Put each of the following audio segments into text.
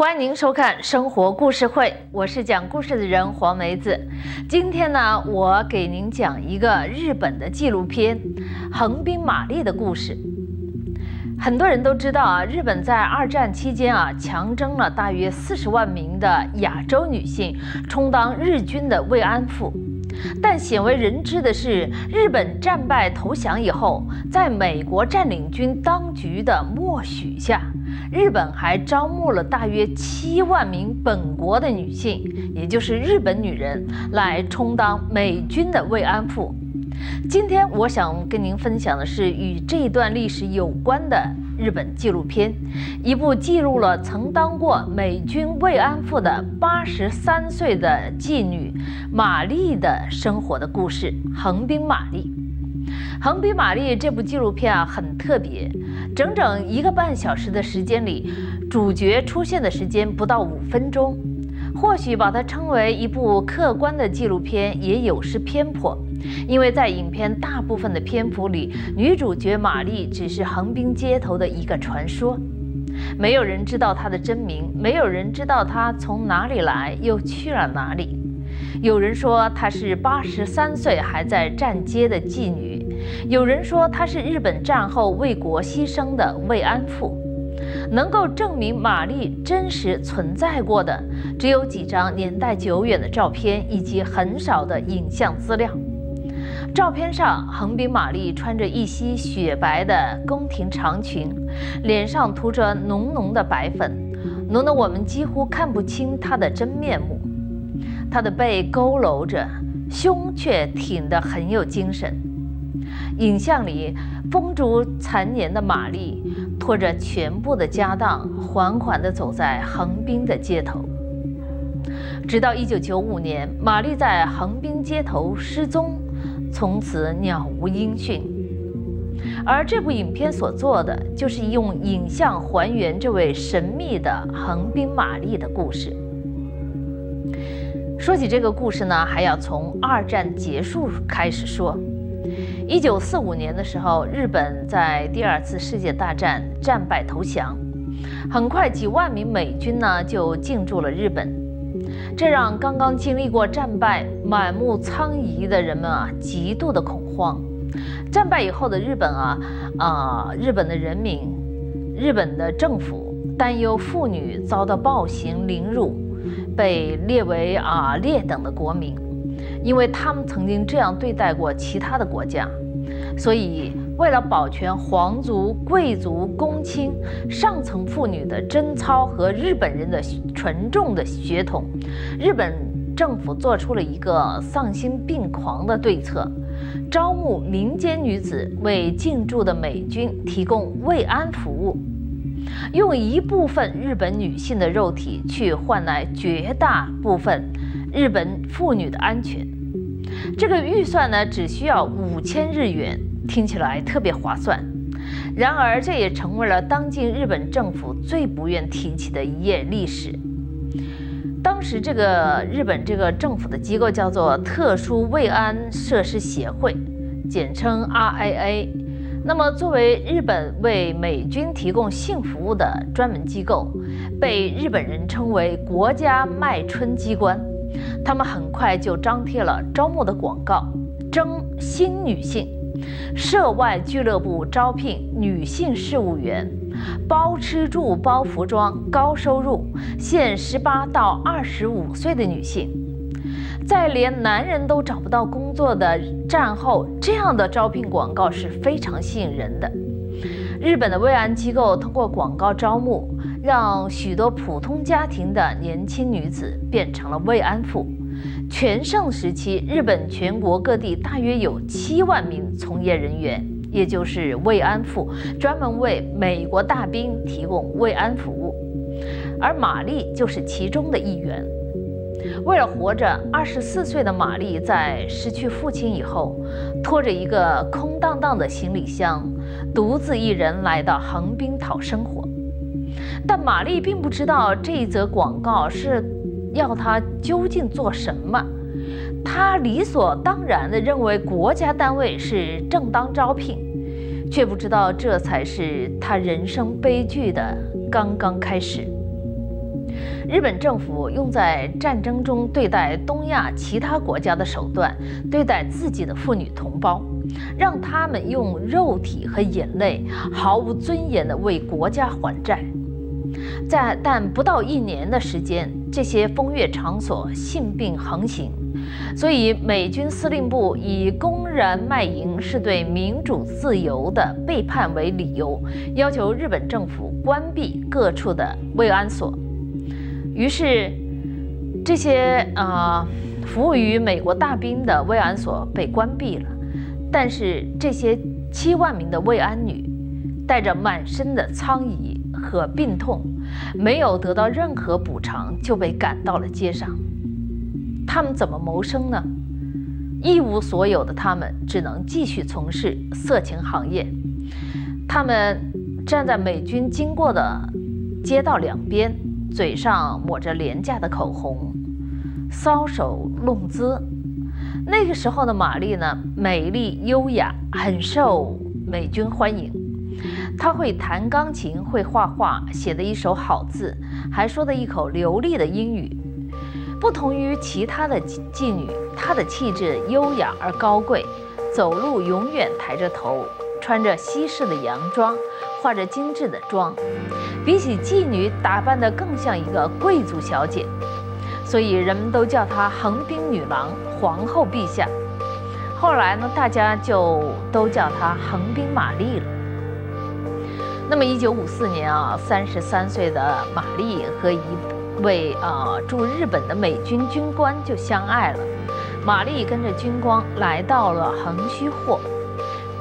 欢迎您收看《生活故事会》，我是讲故事的人黄梅子。今天呢，我给您讲一个日本的纪录片《横滨玛丽的故事》。很多人都知道啊，日本在二战期间啊，强征了大约四十万名的亚洲女性，充当日军的慰安妇。但鲜为人知的是，日本战败投降以后，在美国占领军当局的默许下，日本还招募了大约七万名本国的女性，也就是日本女人，来充当美军的慰安妇。今天我想跟您分享的是与这段历史有关的日本纪录片，一部记录了曾当过美军慰安妇的八十三岁的妓女玛丽的生活的故事——横滨玛丽。横滨玛丽这部纪录片啊很特别，整整一个半小时的时间里，主角出现的时间不到五分钟。或许把它称为一部客观的纪录片，也有失偏颇。因为在影片大部分的篇幅里，女主角玛丽只是横滨街头的一个传说，没有人知道她的真名，没有人知道她从哪里来，又去了哪里。有人说她是八十三岁还在站街的妓女，有人说她是日本战后为国牺牲的慰安妇。能够证明玛丽真实存在过的，只有几张年代久远的照片以及很少的影像资料。照片上，横滨玛丽穿着一袭雪白的宫廷长裙，脸上涂着浓浓的白粉，浓得我们几乎看不清她的真面目。她的背佝偻着，胸却挺得很有精神。影像里，风烛残年的玛丽拖着全部的家当，缓缓地走在横滨的街头。直到1995年，玛丽在横滨街头失踪。从此杳无音讯，而这部影片所做的就是用影像还原这位神秘的横滨玛丽的故事。说起这个故事呢，还要从二战结束开始说。一九四五年的时候，日本在第二次世界大战战败投降，很快几万名美军呢就进驻了日本。这让刚刚经历过战败、满目疮痍的人们啊，极度的恐慌。战败以后的日本啊，啊，日本的人民、日本的政府担忧妇女遭到暴行凌辱，被列为啊劣等的国民，因为他们曾经这样对待过其他的国家，所以。为了保全皇族、贵族、公卿、上层妇女的贞操和日本人的纯重的血统，日本政府做出了一个丧心病狂的对策：招募民间女子为进驻的美军提供慰安服务，用一部分日本女性的肉体去换来绝大部分日本妇女的安全。这个预算呢，只需要五千日元。听起来特别划算，然而这也成为了当今日本政府最不愿提起的一页历史。当时这个日本这个政府的机构叫做特殊慰安设施协会，简称 RIA。那么作为日本为美军提供性服务的专门机构，被日本人称为国家卖春机关。他们很快就张贴了招募的广告，征新女性。涉外俱乐部招聘女性事务员，包吃住包服装，高收入，限十八到二十五岁的女性。在连男人都找不到工作的战后，这样的招聘广告是非常吸引人的。日本的慰安机构通过广告招募，让许多普通家庭的年轻女子变成了慰安妇。全盛时期，日本全国各地大约有七万名从业人员，也就是慰安妇，专门为美国大兵提供慰安服务，而玛丽就是其中的一员。为了活着，二十四岁的玛丽在失去父亲以后，拖着一个空荡荡的行李箱，独自一人来到横滨讨生活。但玛丽并不知道这一则广告是。要她究竟做什么？她理所当然地认为国家单位是正当招聘，却不知道这才是她人生悲剧的刚刚开始。日本政府用在战争中对待东亚其他国家的手段，对待自己的妇女同胞，让他们用肉体和眼泪毫无尊严地为国家还债。在但不到一年的时间，这些风月场所性病横行，所以美军司令部以公然卖淫是对民主自由的背叛为理由，要求日本政府关闭各处的慰安所。于是，这些啊服务于美国大兵的慰安所被关闭了，但是这些七万名的慰安女，带着满身的疮痍和病痛。没有得到任何补偿，就被赶到了街上。他们怎么谋生呢？一无所有的他们，只能继续从事色情行业。他们站在美军经过的街道两边，嘴上抹着廉价的口红，搔首弄姿。那个时候的玛丽呢，美丽优雅，很受美军欢迎。他会弹钢琴，会画画，写的一手好字，还说的一口流利的英语。不同于其他的妓女，她的气质优雅而高贵，走路永远抬着头，穿着西式的洋装，化着精致的妆，比起妓女打扮得更像一个贵族小姐，所以人们都叫她横滨女郎、皇后陛下。后来呢，大家就都叫她横滨玛丽了。那么，一九五四年啊，三十三岁的玛丽和一位啊驻日本的美军军官就相爱了。玛丽跟着军官来到了横须贺，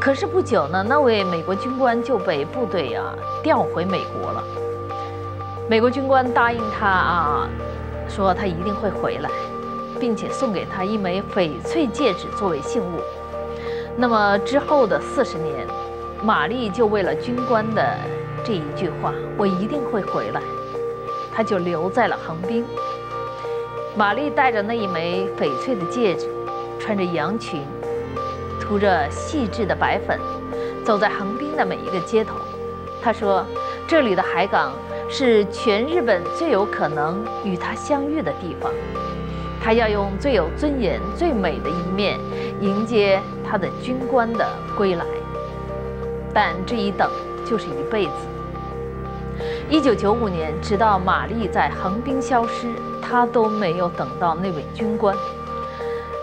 可是不久呢，那位美国军官就被部队啊调回美国了。美国军官答应他啊，说他一定会回来，并且送给他一枚翡翠戒指作为信物。那么之后的四十年。玛丽就为了军官的这一句话，我一定会回来，她就留在了横滨。玛丽戴着那一枚翡翠的戒指，穿着洋裙，涂着细致的白粉，走在横滨的每一个街头。她说：“这里的海港是全日本最有可能与她相遇的地方。她要用最有尊严、最美的一面迎接她的军官的归来。”但这一等就是一辈子。一九九五年，直到玛丽在横滨消失，他都没有等到那位军官。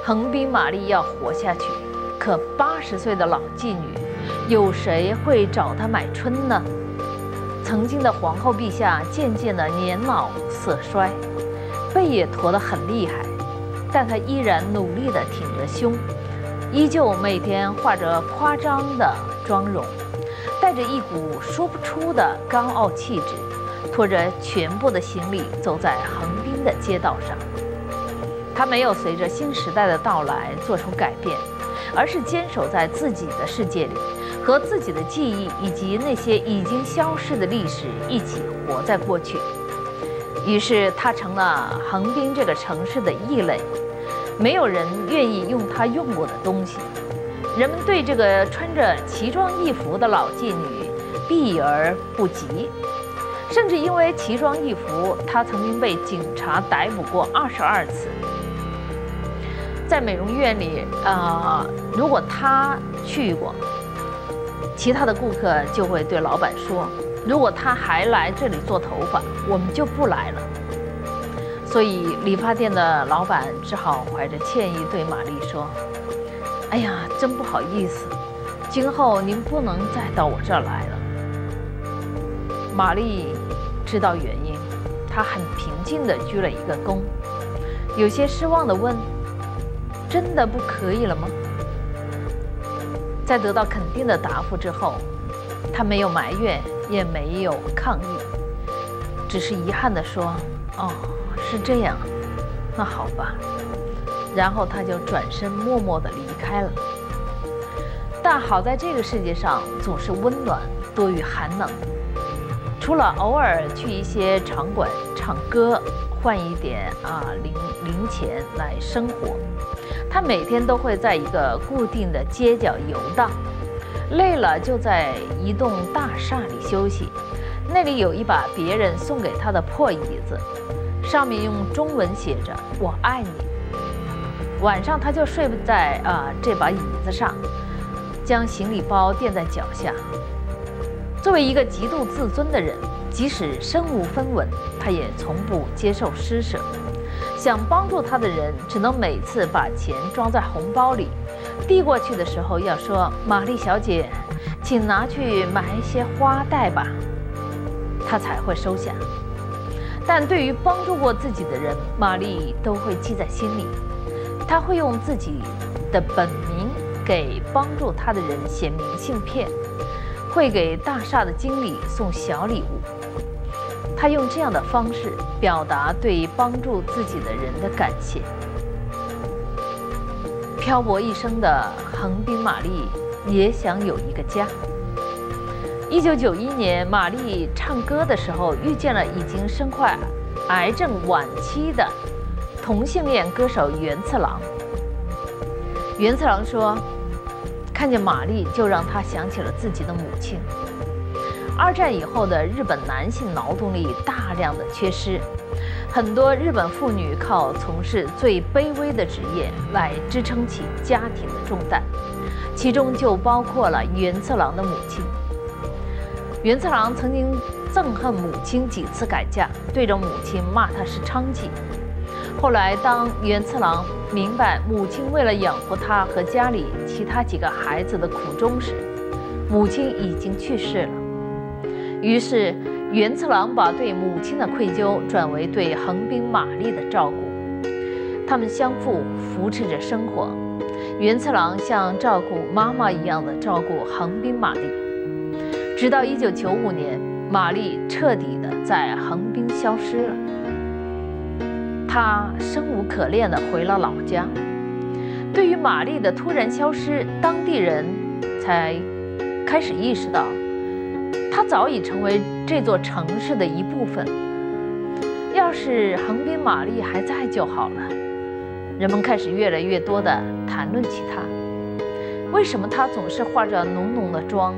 横滨玛丽要活下去，可八十岁的老妓女，有谁会找她买春呢？曾经的皇后陛下渐渐的年老色衰，背也驼得很厉害，但她依然努力地挺着胸，依旧每天画着夸张的妆容。带着一股说不出的高傲气质，拖着全部的行李走在横滨的街道上。他没有随着新时代的到来做出改变，而是坚守在自己的世界里，和自己的记忆以及那些已经消逝的历史一起活在过去。于是他成了横滨这个城市的异类，没有人愿意用他用过的东西。人们对这个穿着奇装异服的老妓女避而不及，甚至因为奇装异服，她曾经被警察逮捕过二十二次。在美容院里，啊，如果她去过，其他的顾客就会对老板说：“如果她还来这里做头发，我们就不来了。”所以，理发店的老板只好怀着歉意对玛丽说。哎呀，真不好意思，今后您不能再到我这儿来了。玛丽知道原因，她很平静地鞠了一个躬，有些失望地问：“真的不可以了吗？”在得到肯定的答复之后，她没有埋怨，也没有抗议，只是遗憾地说：“哦，是这样，那好吧。”然后他就转身默默地离开了。但好在这个世界上总是温暖多于寒冷。除了偶尔去一些场馆唱歌，换一点啊零零钱来生活，他每天都会在一个固定的街角游荡。累了就在一栋大厦里休息，那里有一把别人送给他的破椅子。上面用中文写着“我爱你”。晚上他就睡在啊这把椅子上，将行李包垫在脚下。作为一个极度自尊的人，即使身无分文，他也从不接受施舍。想帮助他的人，只能每次把钱装在红包里，递过去的时候要说：“玛丽小姐，请拿去买一些花带吧。”他才会收下。但对于帮助过自己的人，玛丽都会记在心里。他会用自己的本名给帮助他的人写明信片，会给大厦的经理送小礼物。他用这样的方式表达对帮助自己的人的感谢。漂泊一生的横滨玛丽也想有一个家。一九九一年，玛丽唱歌的时候遇见了已经身患癌症晚期的同性恋歌手袁次郎。袁次郎说：“看见玛丽，就让他想起了自己的母亲。”二战以后的日本男性劳动力大量的缺失，很多日本妇女靠从事最卑微的职业来支撑起家庭的重担，其中就包括了袁次郎的母亲。袁次郎曾经憎恨母亲几次改嫁，对着母亲骂她是娼妓。后来，当源次郎明白母亲为了养活他和家里其他几个孩子的苦衷时，母亲已经去世了。于是，源次郎把对母亲的愧疚转为对横滨玛丽的照顾，他们相互扶持着生活。源次郎像照顾妈妈一样的照顾横滨玛丽。直到一九九五年，玛丽彻底的在横滨消失了。他生无可恋的回了老家。对于玛丽的突然消失，当地人才开始意识到，她早已成为这座城市的一部分。要是横滨玛丽还在就好了。人们开始越来越多的谈论起她。为什么她总是化着浓浓的妆？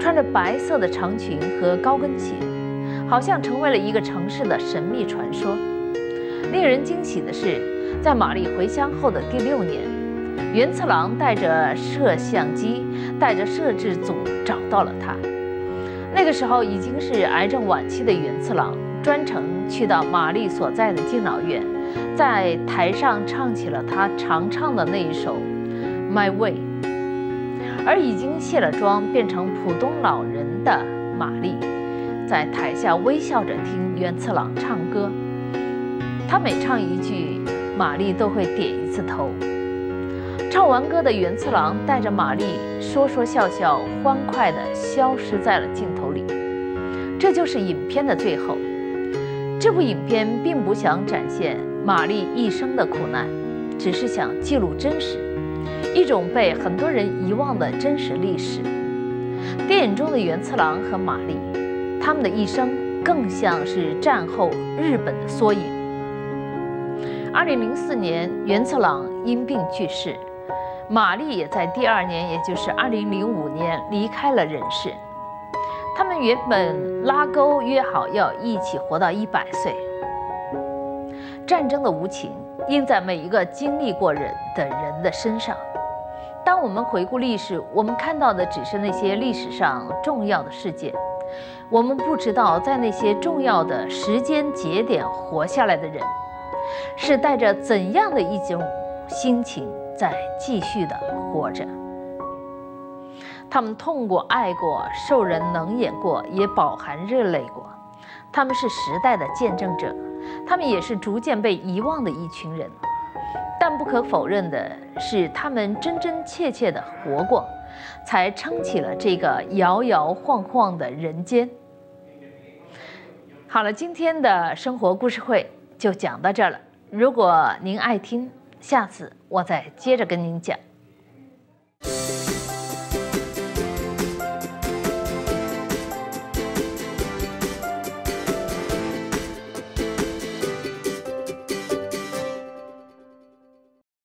穿着白色的长裙和高跟鞋，好像成为了一个城市的神秘传说。令人惊喜的是，在玛丽回乡后的第六年，源次郎带着摄像机，带着摄制组找到了她。那个时候已经是癌症晚期的源次郎，专程去到玛丽所在的敬老院，在台上唱起了他常唱的那一首《My Way》。而已经卸了妆变成普通老人的玛丽，在台下微笑着听源次郎唱歌。他每唱一句，玛丽都会点一次头。唱完歌的源次郎带着玛丽说说笑笑，欢快地消失在了镜头里。这就是影片的最后。这部影片并不想展现玛丽一生的苦难，只是想记录真实。一种被很多人遗忘的真实历史。电影中的源次郎和玛丽，他们的一生更像是战后日本的缩影。二零零四年，源次郎因病去世，玛丽也在第二年，也就是二零零五年离开了人世。他们原本拉钩约好要一起活到一百岁。战争的无情印在每一个经历过人的人的身上。当我们回顾历史，我们看到的只是那些历史上重要的事件，我们不知道在那些重要的时间节点活下来的人，是带着怎样的一种心情在继续的活着。他们痛过、爱过、受人冷眼过，也饱含热泪过。他们是时代的见证者，他们也是逐渐被遗忘的一群人。但不可否认的是，他们真真切切地活过，才撑起了这个摇摇晃晃的人间。好了，今天的生活故事会就讲到这儿了。如果您爱听，下次我再接着跟您讲。